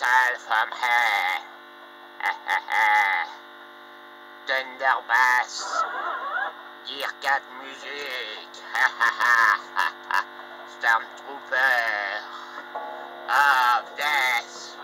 Portal from here. Thunderbass. 4 musique. Stormtrooper. Of Death.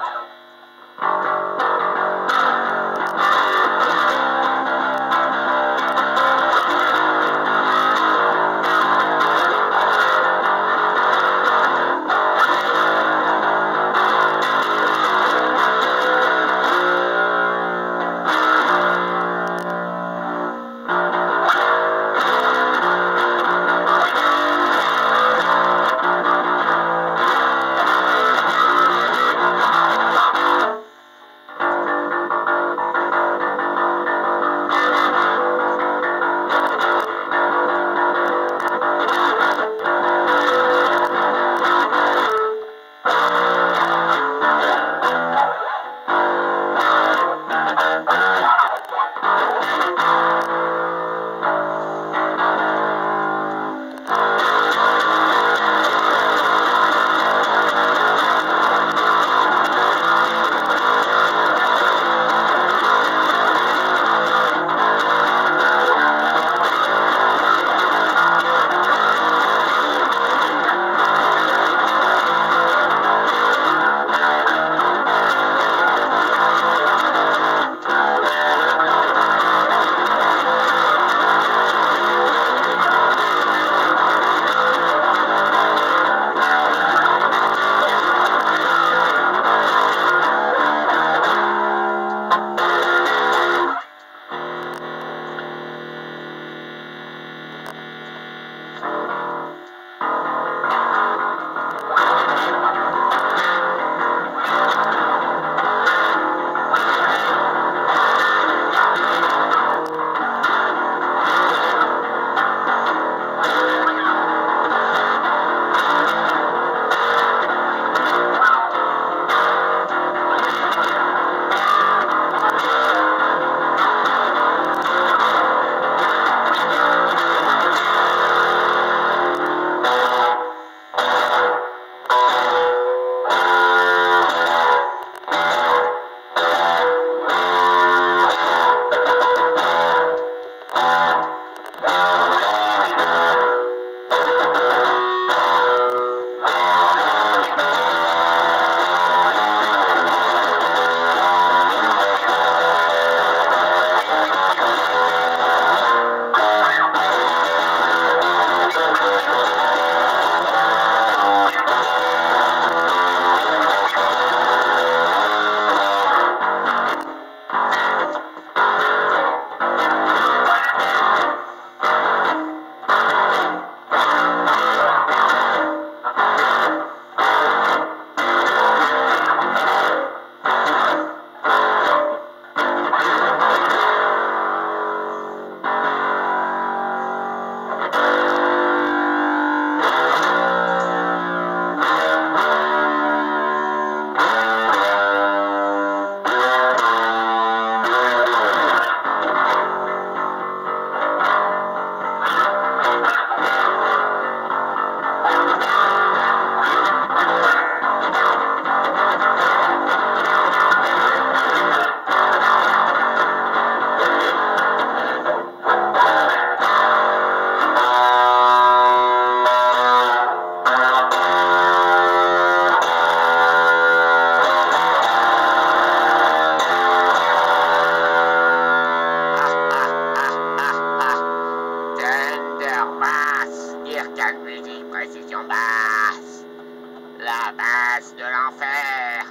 de l'enfer.